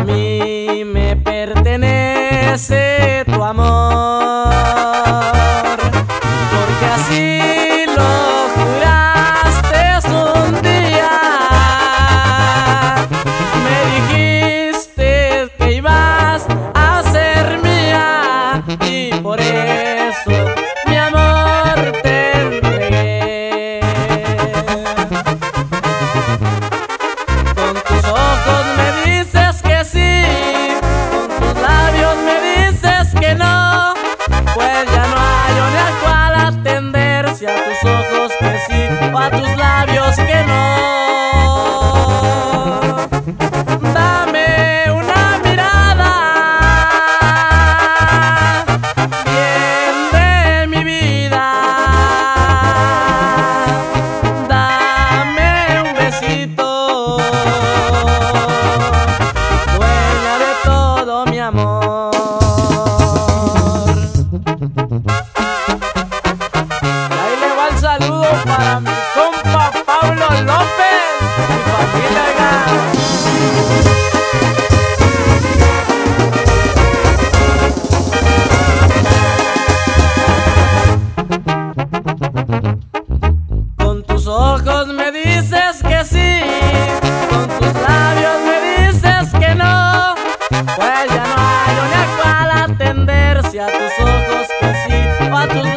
A mí me pertenece tu amor. para mi compa Pablo López y familia allá. ojos me dices que sí, con tus labios me dices que no, pues ya no hay una cual atenderse a tus ojos que sí o a tus